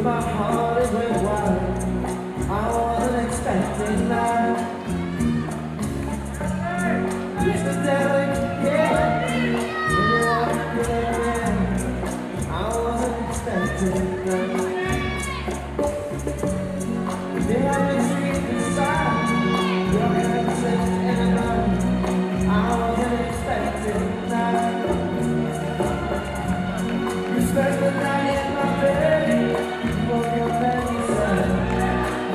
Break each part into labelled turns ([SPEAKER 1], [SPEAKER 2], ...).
[SPEAKER 1] you my heart is went I wasn't expecting that. Just a delicate I wasn't expecting that. They have been sweet inside. Your hands and a I wasn't expecting that. You spent the night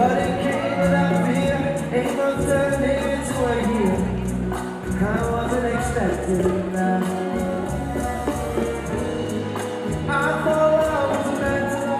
[SPEAKER 1] But it came that I'm here, ain't no turning into a year. I wasn't expecting that. I thought I was meant to.